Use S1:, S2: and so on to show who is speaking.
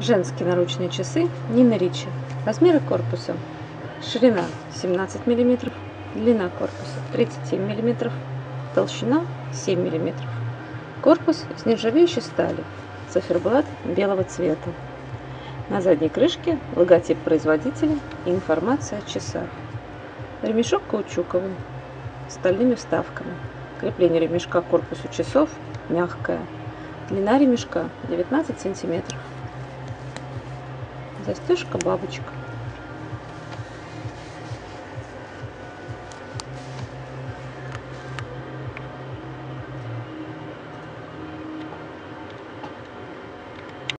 S1: Женские наручные часы Нина Ричи. Размеры корпуса. Ширина 17 мм, длина корпуса 37 мм, толщина 7 мм. Корпус из нержавеющей стали, циферблат белого цвета. На задней крышке логотип производителя и информация о часах. Ремешок каучуковый, с стальными вставками. Крепление ремешка к корпусу часов мягкое. Длина ремешка 19 сантиметров. Застежка бабочка.